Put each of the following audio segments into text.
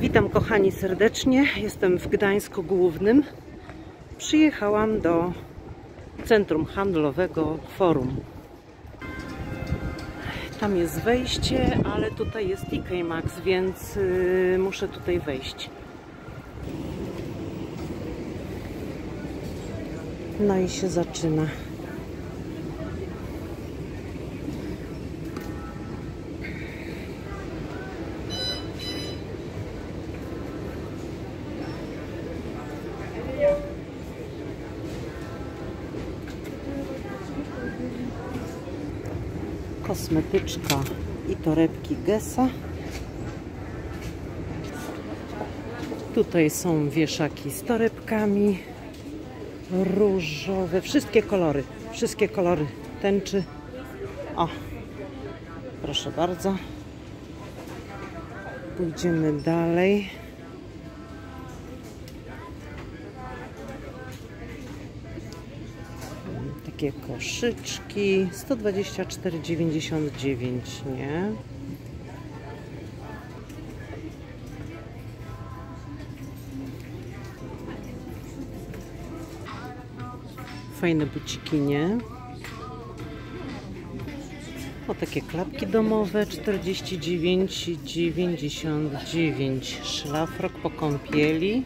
Witam kochani serdecznie. Jestem w Gdańsku Głównym. Przyjechałam do Centrum Handlowego Forum. Tam jest wejście, ale tutaj jest TK Maxx, więc yy, muszę tutaj wejść. No i się zaczyna. Kosmetyczka i torebki Gessa. Tutaj są wieszaki z torebkami różowe, wszystkie kolory, wszystkie kolory tęczy. O, proszę bardzo. Pójdziemy dalej. Takie koszyczki. 124,99 nie? Fajne buciki nie? O takie klapki domowe 49,99 szlafrok po kąpieli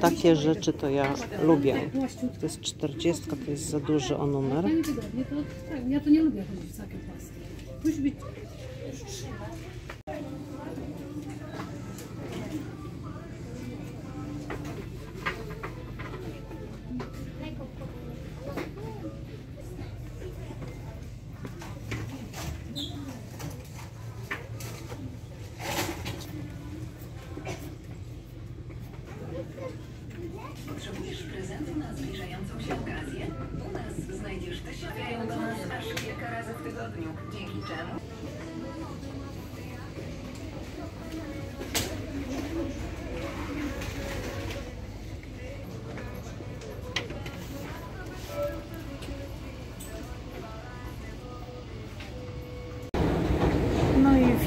takie rzeczy to ja lubię. To jest 40, to jest za duży o numer. Tak, ja to nie lubię chodzić w takie pasy. Musi być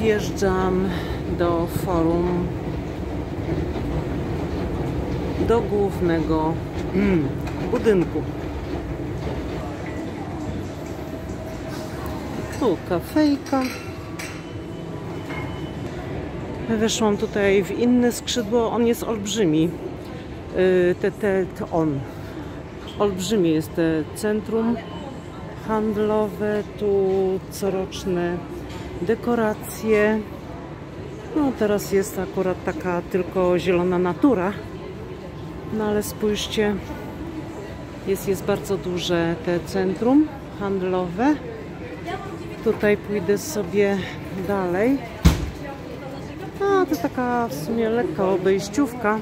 wjeżdżam do forum, do głównego mm, budynku. Tu kafejka. Weszłam tutaj w inne skrzydło, on jest olbrzymi. Yy, Te, te, to on. Olbrzymie jest te centrum handlowe, tu coroczne dekoracje. No teraz jest akurat taka tylko zielona natura. No ale spójrzcie, jest, jest bardzo duże te centrum handlowe. Tutaj pójdę sobie dalej. A to taka w sumie lekka obejściówka,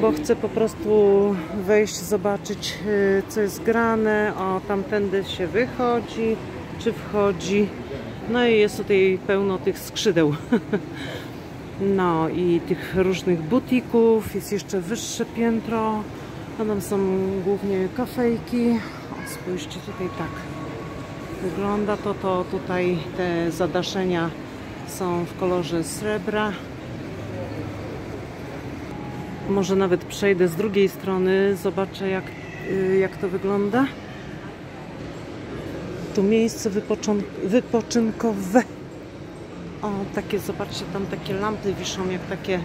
bo chcę po prostu wejść, zobaczyć y, co jest grane. O, tamtędy się wychodzi, czy wchodzi. No i jest tutaj pełno tych skrzydeł. No i tych różnych butików. Jest jeszcze wyższe piętro. A tam są głównie kafejki. O, spójrzcie tutaj tak. Wygląda to, to tutaj te zadaszenia są w kolorze srebra. Może nawet przejdę z drugiej strony, zobaczę jak, y, jak to wygląda. Tu miejsce wypoczyn wypoczynkowe. O, takie, zobaczcie, tam takie lampy wiszą, jak takie,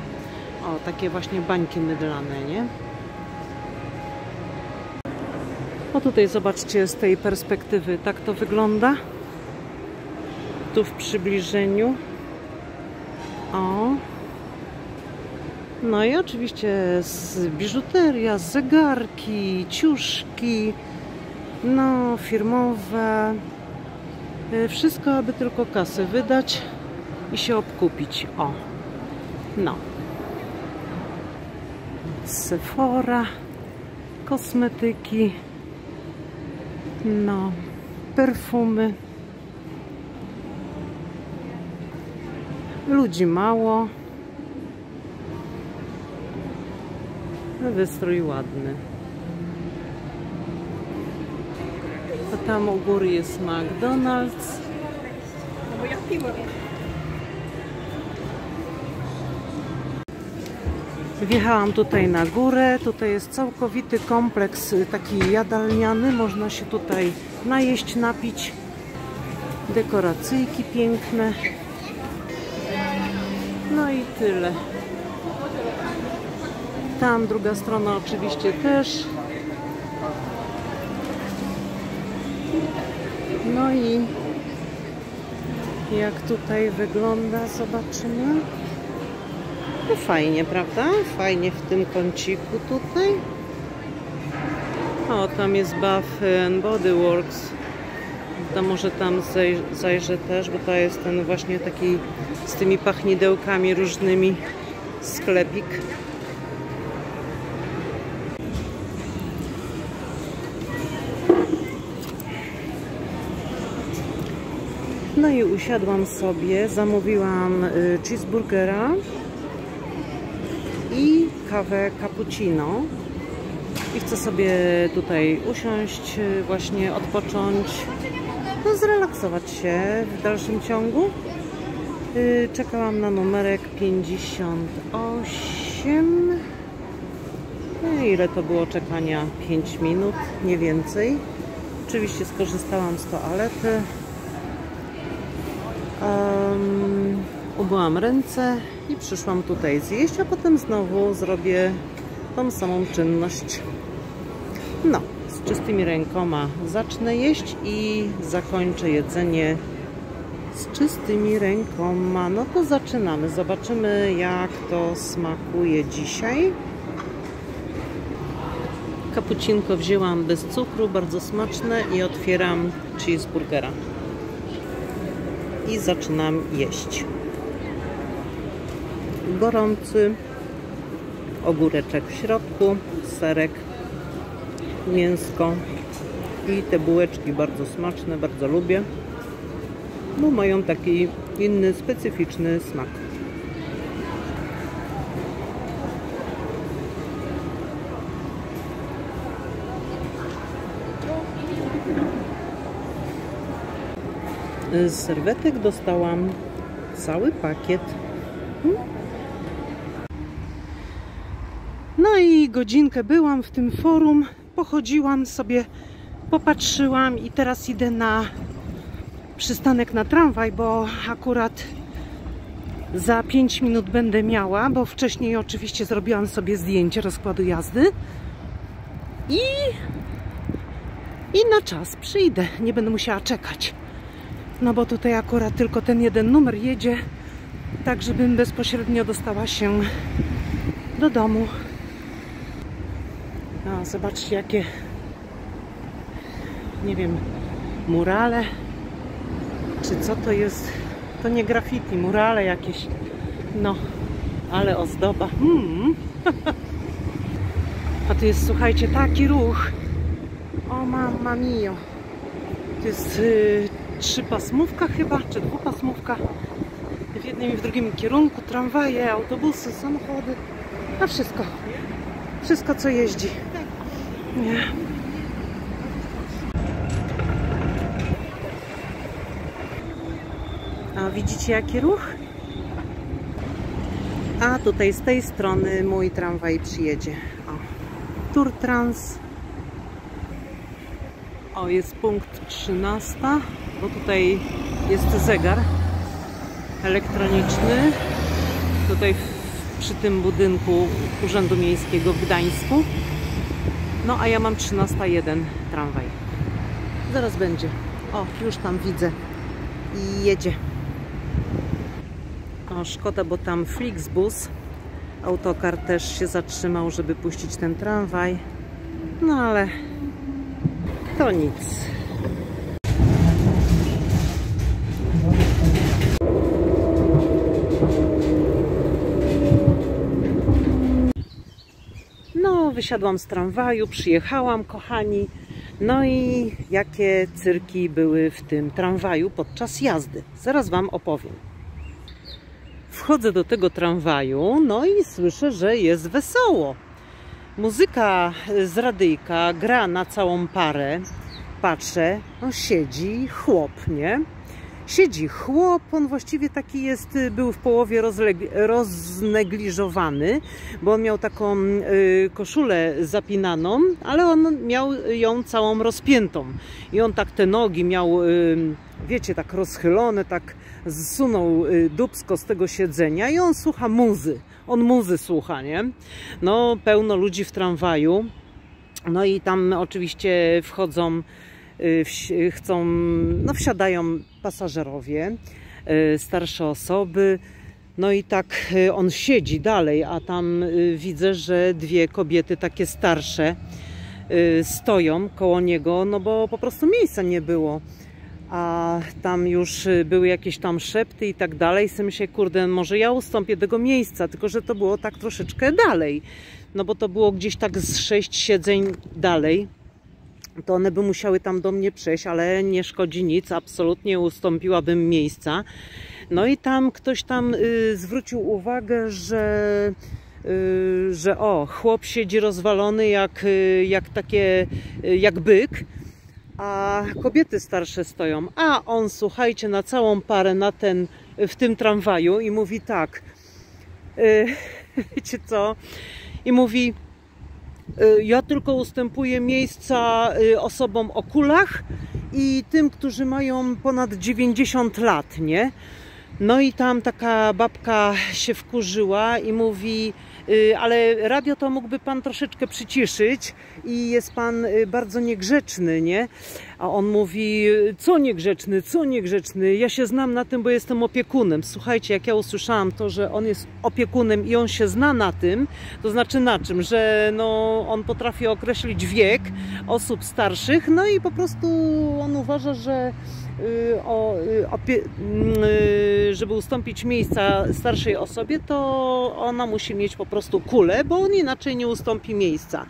o, takie właśnie bańki mydlane, nie? O, tutaj zobaczcie z tej perspektywy, tak to wygląda. Tu w przybliżeniu. O. No i oczywiście z biżuteria, zegarki, ciuszki, no firmowe. Y, Wszystko, aby tylko kasę wydać i się obkupić. O, no. Sephora, kosmetyki, no, perfumy. Ludzi mało. Wystrój ładny. Tam u góry jest McDonald's. No bo piwo Wjechałam tutaj na górę, tutaj jest całkowity kompleks y, taki jadalniany, można się tutaj najeść, napić. Dekoracyjki piękne. No i tyle. Tam druga strona oczywiście też. I jak tutaj wygląda, zobaczymy. No fajnie, prawda? Fajnie w tym kąciku tutaj. O, tam jest Bath and Body Works. To może tam zaj zajrzę też, bo to jest ten właśnie taki z tymi pachnidełkami różnymi sklepik. No i usiadłam sobie, zamówiłam y, cheeseburgera i kawę cappuccino. I chcę sobie tutaj usiąść, y, właśnie odpocząć, no zrelaksować się w dalszym ciągu. Y, Czekałam na numerek 58. No, ile to było czekania? 5 minut, nie więcej. Oczywiście skorzystałam z toalety. Umyłam ręce i przyszłam tutaj zjeść, a potem znowu zrobię tą samą czynność. No, z czystymi rękoma zacznę jeść i zakończę jedzenie z czystymi rękoma. No to zaczynamy. Zobaczymy jak to smakuje dzisiaj. Kapucinko wzięłam bez cukru, bardzo smaczne i otwieram cheeseburgera. I zaczynam jeść. Gorący, ogóreczek w środku, serek, mięsko i te bułeczki bardzo smaczne, bardzo lubię, bo mają taki inny, specyficzny smak. Z serwetek dostałam cały pakiet. No i godzinkę byłam w tym forum, pochodziłam sobie, popatrzyłam i teraz idę na przystanek na tramwaj, bo akurat za 5 minut będę miała, bo wcześniej oczywiście zrobiłam sobie zdjęcie rozkładu jazdy i, i na czas przyjdę, nie będę musiała czekać. No bo tutaj akurat tylko ten jeden numer jedzie, tak żebym bezpośrednio dostała się do domu. No, zobaczcie jakie, nie wiem, murale, czy co to jest? To nie graffiti, murale jakieś. No, ale ozdoba. Hmm. A tu jest, słuchajcie, taki ruch. O mamma mio. To jest y, trzypasmówka chyba, czy dwupasmówka. W jednym i w drugim kierunku. Tramwaje, autobusy, samochody. A wszystko. Wszystko, co jeździ. Nie. A widzicie jaki ruch? A tutaj z tej strony mój tramwaj przyjedzie. O. Tour Trans. O, jest punkt 13, bo tutaj jest zegar elektroniczny. Tutaj przy tym budynku Urzędu Miejskiego w Gdańsku. No a ja mam 13.1 tramwaj. Zaraz będzie. O, już tam widzę. I jedzie. O, szkoda, bo tam Flixbus, autokar też się zatrzymał, żeby puścić ten tramwaj. No ale to nic. No, wysiadłam z tramwaju, przyjechałam, kochani. No i jakie cyrki były w tym tramwaju podczas jazdy. Zaraz Wam opowiem. Wchodzę do tego tramwaju, no i słyszę, że jest wesoło. Muzyka z radyjka gra na całą parę. Patrzę, no siedzi chłop, nie? siedzi chłop, on właściwie taki jest, y, był w połowie roznegliżowany, bo on miał taką y, koszulę zapinaną, ale on miał ją całą rozpiętą. I on tak te nogi miał, y, wiecie, tak rozchylone, tak zsunął y, dubsko z tego siedzenia i on słucha muzy. On muzy słucha, nie? No, pełno ludzi w tramwaju. No i tam oczywiście wchodzą, y, chcą, no wsiadają pasażerowie, y, starsze osoby. No i tak y, on siedzi dalej, a tam widzę, że dwie kobiety takie starsze stoją koło niego, no bo po prostu miejsca nie było. A tam już y, były jakieś tam szepty i tak dalej. Sobie myślę, kurde, może ja ustąpię tego miejsca, tylko że to było tak troszeczkę dalej. No bo to było gdzieś tak z sześć siedzeń dalej. To one by musiały tam do mnie przejść, ale nie szkodzi nic, absolutnie ustąpiłabym miejsca. No i tam ktoś tam y, zwrócił uwagę, że, y, że o, chłop siedzi rozwalony jak, y, jak takie, y, jak byk, a kobiety starsze stoją. A on, słuchajcie, na całą parę na ten, w tym tramwaju i mówi tak, y, wiecie co, i mówi, y, ja tylko ustępuję miejsca y, osobom o kulach i tym, którzy mają ponad 90 lat, nie? No i tam taka babka się wkurzyła i mówi, ale radio to mógłby pan troszeczkę przyciszyć i jest pan y, bardzo niegrzeczny, nie? A on mówi, co niegrzeczny, co niegrzeczny, ja się znam na tym, bo jestem opiekunem. Słuchajcie, jak ja usłyszałam to, że on jest opiekunem i on się zna na tym, to znaczy na czym? Że no, on potrafi określić wiek osób starszych, no i po prostu on uważa, że y, o, y, opie, y, żeby ustąpić miejsca starszej osobie, to ona musi mieć po prostu kulę, bo on inaczej nie ustąpi miejsca.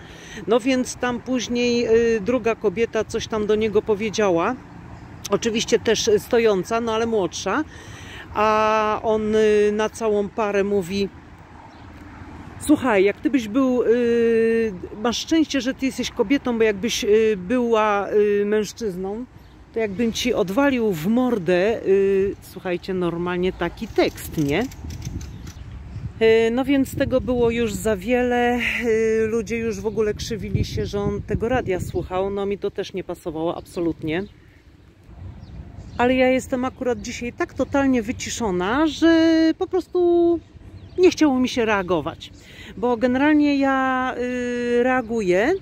No więc tam później y, druga kobieta coś tam do niego powiedziała, oczywiście też stojąca, no ale młodsza, a on y, na całą parę mówi Słuchaj, jak ty byś był, y, masz szczęście, że ty jesteś kobietą, bo jakbyś y, była y, mężczyzną, to jakbym ci odwalił w mordę, y, słuchajcie, normalnie taki tekst, nie? Y, No więc tego było już za wiele. Y, Ludzie już w ogóle krzywili się, że on tego radia słuchał. No mi to też nie pasowało absolutnie. Ale ja jestem akurat dzisiaj tak totalnie wyciszona, że po prostu nie chciało mi się reagować. Bo generalnie ja y, reaguję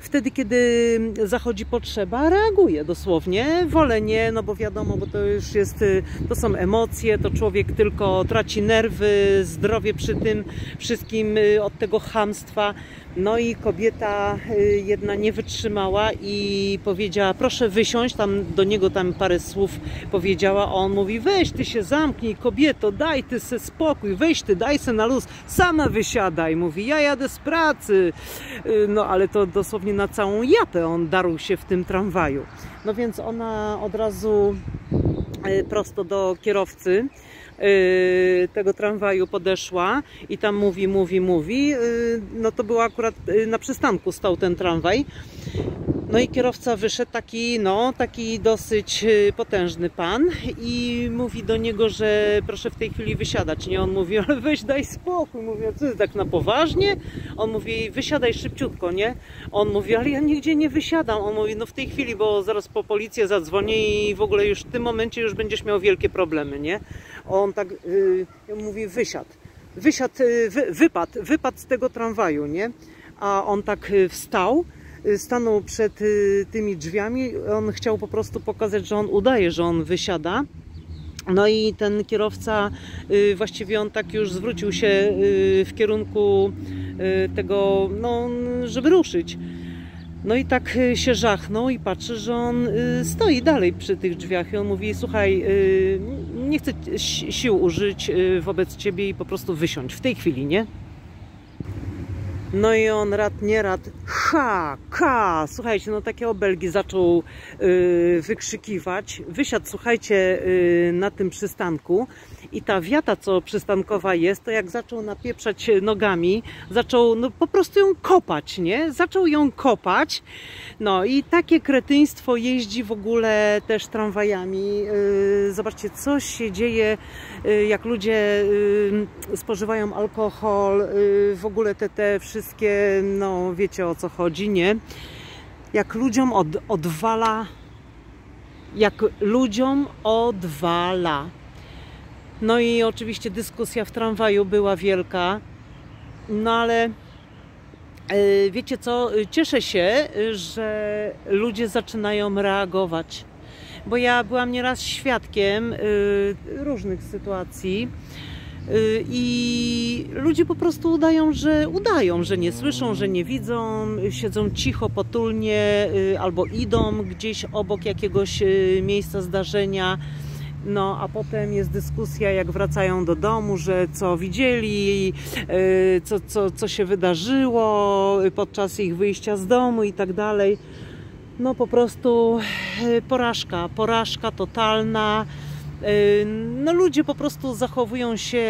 wtedy, kiedy zachodzi potrzeba, reaguję dosłownie. Wolę nie, no bo wiadomo, bo to już jest, y, to są emocje, to człowiek tylko traci nerwy, zdrowie przy tym wszystkim y, od tego chamstwa. No i kobieta y, jedna nie wytrzymała i powiedziała, proszę wysiąść, tam do niego tam parę słów powiedziała, a on mówi, weź ty się zamknij, kobieto, daj ty se spokój, weź ty, daj se na luz, sama wysiadaj, mówi, ja jadę z pracy, no ale to dosłownie na całą japę on darł się w tym tramwaju. No więc ona od razu y, prosto do kierowcy tego tramwaju podeszła i tam mówi, mówi, mówi. Y, No to było akurat y, na przystanku stał ten tramwaj. No i kierowca wyszedł taki, no, taki dosyć y, potężny pan i mówi do niego, że proszę w tej chwili wysiadać. Nie, on mówi, ale weź daj spokój. Mówi, co jest tak na poważnie? On mówi, wysiadaj szybciutko, nie? On mówi, ale ja nigdzie nie wysiadam. On mówi, no w tej chwili, bo zaraz po policję zadzwonię i w ogóle już w tym momencie już będziesz miał wielkie problemy, nie? On tak y, mówi, wysiadł. Wysiadł, y, wy, wypadł, wypadł z tego tramwaju, nie? A on tak y, wstał, y, stanął przed tymi drzwiami. On chciał po prostu pokazać, że on udaje, że on wysiada. No i ten kierowca, właściwie on tak już zwrócił się w kierunku tego, no, żeby ruszyć. No i tak się żachnął i patrzy, że on stoi dalej przy tych drzwiach i on mówi, słuchaj, nie chcę si- sił użyć y, wobec ciebie i po prostu wysiąść w tej chwili, nie? No i on rad nie rad, ha, ka, słuchajcie, no takie obelgi zaczął yy, wykrzykiwać. Wysiadł, słuchajcie, yy, na tym przystanku i ta wiata, co przystankowa jest, to jak zaczął napieprzać nogami, zaczął no po prostu ją kopać, nie? Zaczął ją kopać. No i takie kretyństwo jeździ w ogóle też tramwajami. Yy, zobaczcie, co się dzieje, yy, jak ludzie yy, spożywają alkohol, w ogóle te, te wszystkie, no wiecie o co chodzi, nie? Jak ludziom od, odwala, jak ludziom odwala. No i oczywiście dyskusja w tramwaju była wielka, no ale e, wiecie co, cieszę się, że ludzie zaczynają reagować, bo ja byłam nieraz świadkiem e, różnych sytuacji. e, I ludzie po prostu udają, że udają, że nie słyszą, że nie widzą, siedzą cicho, potulnie albo idą gdzieś obok jakiegoś miejsca zdarzenia. No, a potem jest dyskusja, jak wracają do domu, że co widzieli, y, co, co, co się wydarzyło podczas ich wyjścia z domu i tak dalej. No, po prostu y, porażka, porażka totalna. Y, No, ludzie po prostu zachowują się.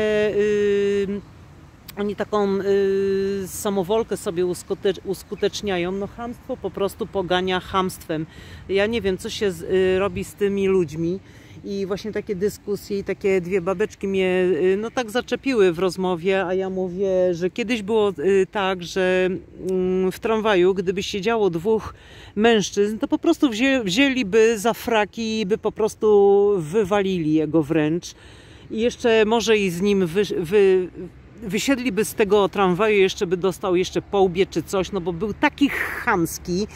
Oni taką y, samowolkę sobie uskute- uskuteczniają. No, hamstwo po prostu pogania hamstwem. Ja nie wiem, co się z, y, robi z tymi ludźmi. I właśnie takie dyskusje i takie dwie babeczki mnie y, no tak zaczepiły w rozmowie, a ja mówię, że kiedyś było y, tak, że mm, w tramwaju, gdyby siedziało dwóch mężczyzn, to po prostu wzię, wzięliby za fraki i by po prostu wywalili jego wręcz. I jeszcze może i z nim wy, wy, wysiedliby z tego tramwaju, jeszcze by dostał jeszcze po łbie czy coś, no bo był taki chamski.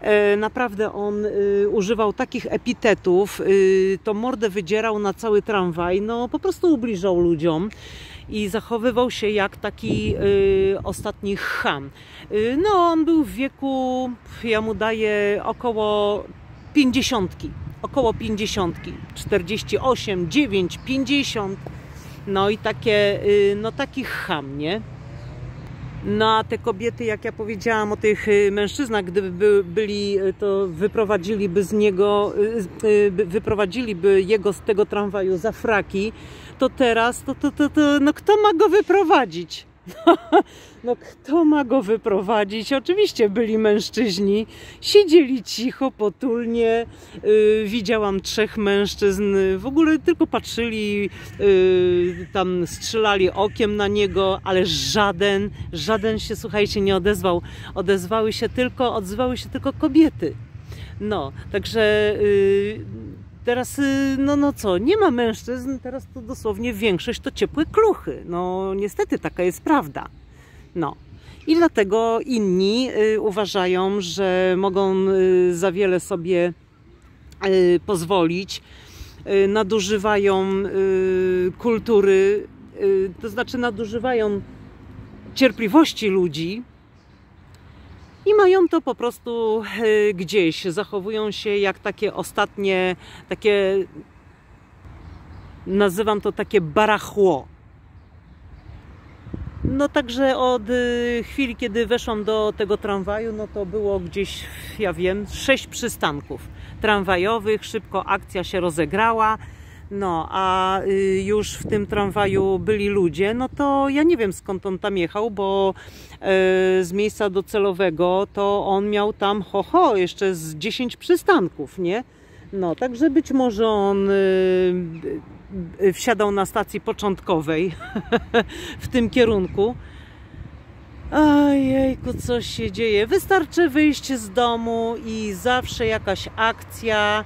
E, naprawdę on y, używał takich epitetów, y, to mordę wydzierał na cały tramwaj, no po prostu ubliżał ludziom i zachowywał się jak taki y, ostatni cham. Y, no on był w wieku, ja mu daję około pięćdziesiątki, około pięćdziesiątki, 48, 9, 50. No i takie, y, no taki cham, nie? No a te kobiety, jak ja powiedziałam o tych y, mężczyznach, gdyby by, byli, y, to wyprowadziliby z niego, by- wyprowadziliby jego z tego tramwaju za fraki, to teraz, to, to, to, to no kto ma go wyprowadzić? No kto ma go wyprowadzić? Oczywiście byli mężczyźni, siedzieli cicho, potulnie. Yy, widziałam trzech mężczyzn, w ogóle tylko patrzyli, yy, tam strzelali okiem na niego, ale żaden, żaden się, słuchajcie, nie odezwał. Odezwały się tylko, odzywały się tylko kobiety. No, także yy, teraz, yy, no, no co, nie ma mężczyzn, teraz to dosłownie większość to ciepłe kluchy. No, niestety taka jest prawda. No. I dlatego inni y, uważają, że mogą y, za wiele sobie y, pozwolić, y, nadużywają y, kultury, y, to znaczy nadużywają cierpliwości ludzi i mają to po prostu y, gdzieś, zachowują się jak takie ostatnie, takie, nazywam to takie barachło. No także od y, chwili, kiedy weszłam do tego tramwaju, no to było gdzieś, ja wiem, sześć przystanków tramwajowych, szybko akcja się rozegrała. No, a y, już w tym tramwaju byli ludzie, no to ja nie wiem skąd on tam jechał, bo y, z miejsca docelowego to on miał tam ho, ho jeszcze z 10 przystanków, nie? No, także być może on y, y, wsiadał na stacji początkowej w tym kierunku. Ojejku, coś się dzieje. Wystarczy wyjść z domu i zawsze jakaś akcja,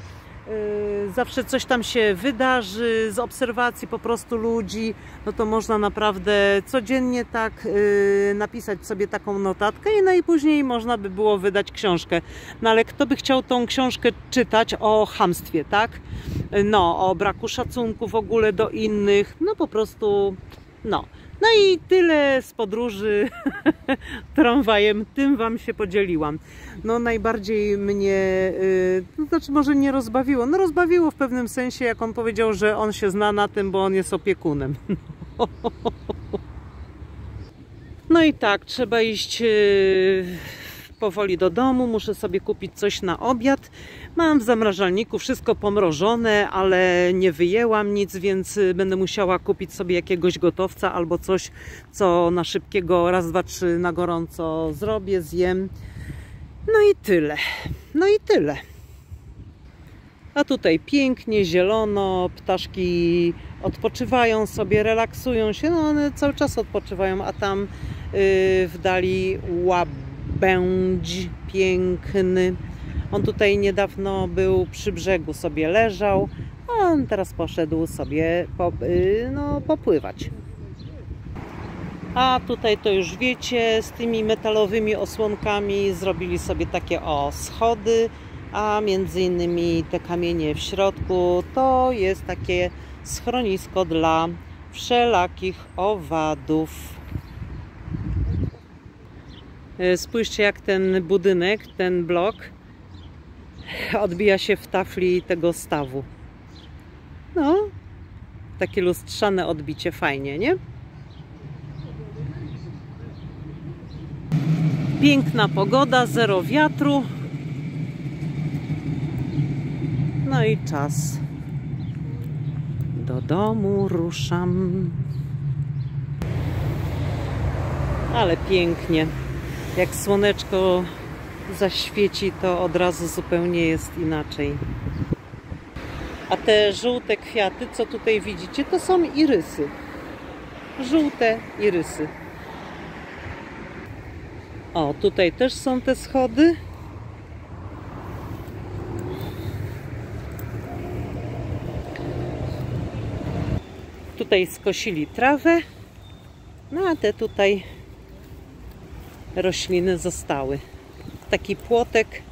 zawsze coś tam się wydarzy z obserwacji po prostu ludzi. No to można naprawdę codziennie tak yy, napisać sobie taką notatkę i najpóźniej można by było wydać książkę. No ale kto by chciał tą książkę czytać o hamstwie, tak? No, o braku szacunku w ogóle do innych. No po prostu, no. No i tyle z podróży tramwajem, tym Wam się podzieliłam. No najbardziej mnie, yy, znaczy może nie rozbawiło, no rozbawiło w pewnym sensie, jak on powiedział, że on się zna na tym, bo on jest opiekunem. No i tak, trzeba iść yy, powoli do domu. Muszę sobie kupić coś na obiad. Mam w zamrażalniku wszystko pomrożone, ale nie wyjęłam nic, więc y, będę musiała kupić sobie jakiegoś gotowca albo coś, co na szybkiego raz, dwa, trzy na gorąco zrobię, zjem. No i tyle. No i tyle. A tutaj pięknie, zielono, ptaszki odpoczywają sobie, relaksują się. No one cały czas odpoczywają, a tam yy, w dali łabędź piękny. On tutaj niedawno był przy brzegu, sobie leżał, a on teraz poszedł sobie po, yy, no, popływać. A tutaj to już wiecie, z tymi metalowymi osłonkami zrobili sobie takie o schody, a między innymi te kamienie w środku to jest takie schronisko dla wszelakich owadów. E, Spójrzcie jak ten budynek, ten blok odbija się w tafli tego stawu. No, takie lustrzane odbicie, fajnie, nie? Piękna pogoda, zero wiatru. No i czas. Do domu ruszam. Ale pięknie. Jak słoneczko zaświeci, to od razu zupełnie jest inaczej. A te żółte kwiaty, co tutaj widzicie, to są irysy. Żółte irysy. O, tutaj też są te schody. Tutaj skosili trawę, no a te tutaj rośliny zostały. Taki płotek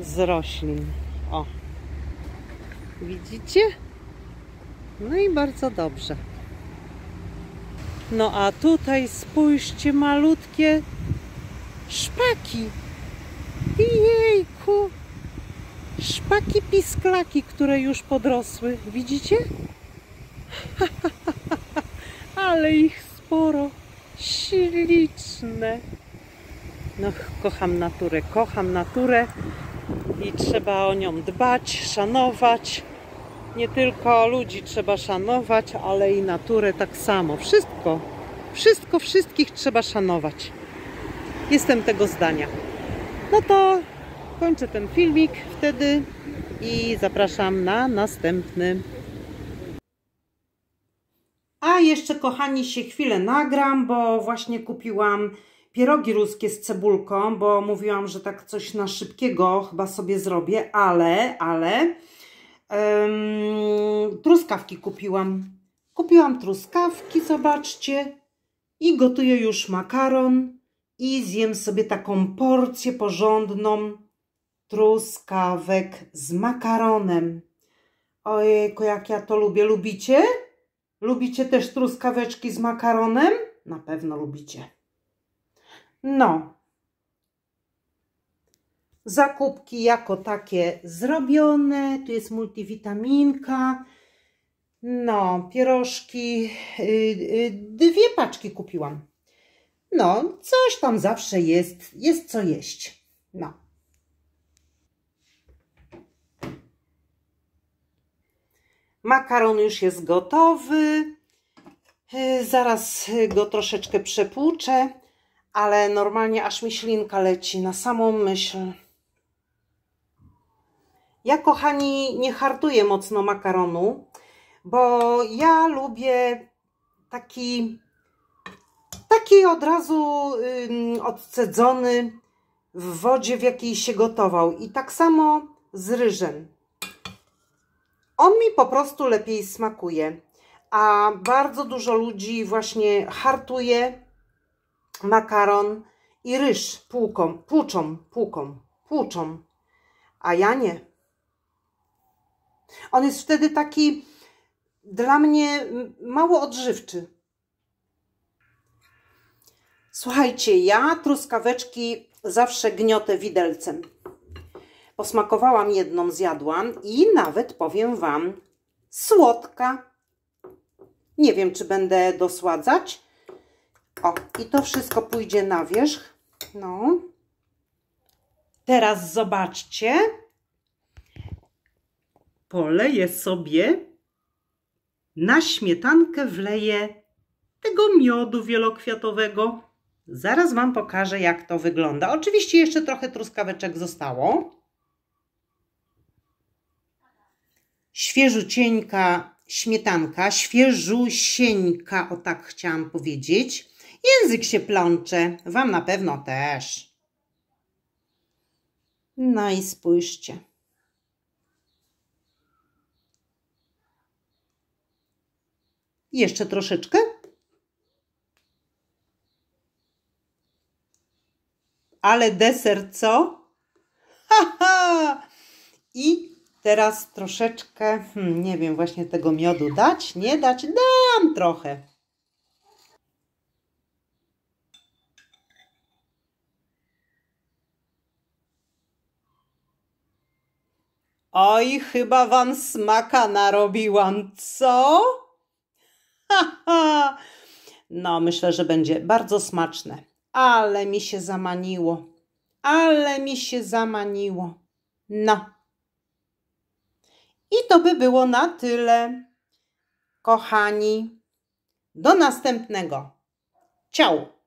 z roślin. O, widzicie? No i bardzo dobrze. No a tutaj spójrzcie, malutkie szpaki. Jejku! Szpaki pisklaki, które już podrosły. Widzicie? Ale ich sporo. Śliczne. No, kocham naturę, kocham naturę i trzeba o nią dbać, szanować. Nie tylko ludzi trzeba szanować, ale i naturę tak samo. Wszystko, wszystko, wszystkich trzeba szanować. Jestem tego zdania. No to kończę ten filmik wtedy i zapraszam na następny. A jeszcze, kochani, się chwilę nagram, bo właśnie kupiłam pierogi ruskie z cebulką, bo mówiłam, że tak coś na szybkiego chyba sobie zrobię, ale, ale um, truskawki kupiłam. Kupiłam truskawki, zobaczcie, i gotuję już makaron i zjem sobie taką porcję porządną truskawek z makaronem. Ojejku, jak ja to lubię. Lubicie? Lubicie też truskaweczki z makaronem? Na pewno lubicie. No. Zakupki jako takie zrobione. Tu jest multivitaminka. No, pierożki. Dwie paczki kupiłam. No, coś tam zawsze jest. Jest co jeść. No. Makaron już jest gotowy. Zaraz go troszeczkę przepłuczę, ale normalnie aż mi ślinka leci na samą myśl. Ja, kochani, nie hartuję mocno makaronu, bo ja lubię taki, taki od razu ym, odcedzony w wodzie, w jakiej się gotował. I tak samo z ryżem. On mi po prostu lepiej smakuje. A bardzo dużo ludzi właśnie hartuje makaron i ryż półką, płuczą, półką, płuczą. A ja nie. On jest wtedy taki dla mnie mało odżywczy. Słuchajcie, ja truskaweczki zawsze gniotę widelcem. Posmakowałam jedną, zjadłam i nawet powiem Wam, słodka. Nie wiem, czy będę dosładzać, O, i to wszystko pójdzie na wierzch. No. Teraz zobaczcie. Poleję sobie na śmietankę wleję tego miodu wielokwiatowego. Zaraz Wam pokażę, jak to wygląda. Oczywiście jeszcze trochę truskaweczek zostało. Świeżucieńka śmietanka, świeżusieńka, o tak chciałam powiedzieć. Język się plącze, Wam na pewno też. No i spójrzcie. Jeszcze troszeczkę. Ale deser co? Ha, ha! I teraz troszeczkę, hmm, nie wiem, właśnie tego miodu dać, nie dać? Dam trochę. Oj, chyba wam smaka narobiłam, co? Haha. No, myślę, że będzie bardzo smaczne. Ale mi się zamaniło. Ale mi się zamaniło. No. I to by było na tyle. Kochani, do następnego. Ciao.